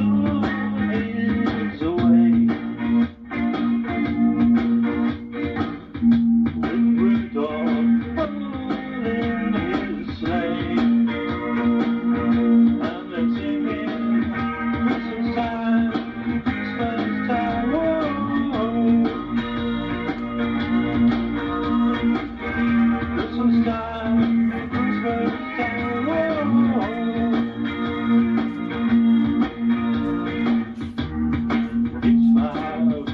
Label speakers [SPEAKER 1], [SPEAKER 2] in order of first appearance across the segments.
[SPEAKER 1] amor.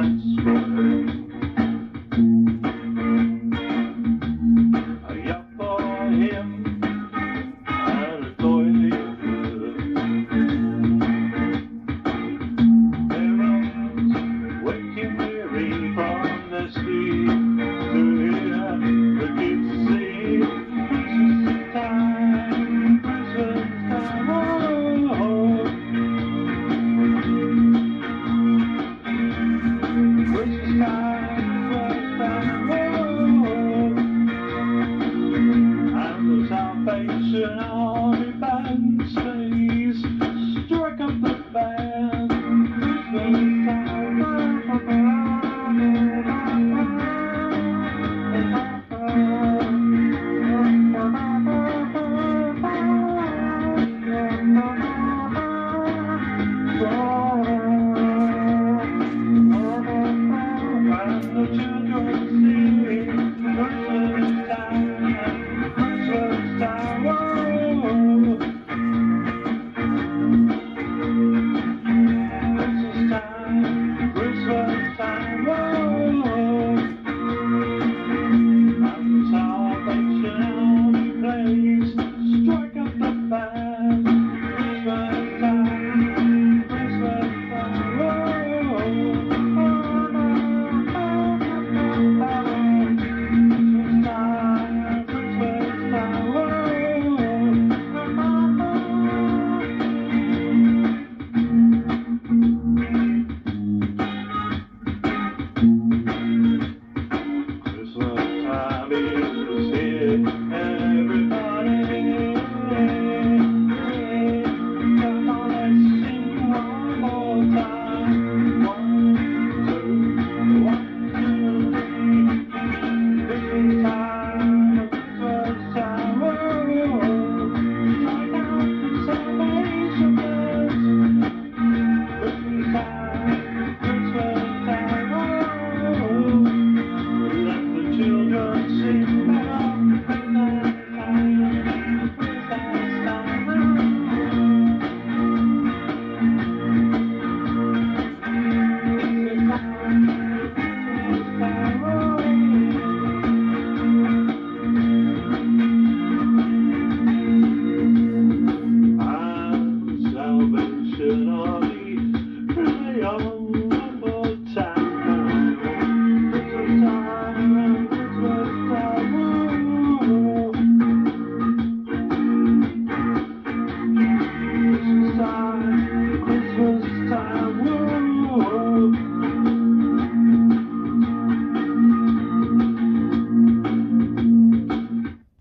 [SPEAKER 1] see what's at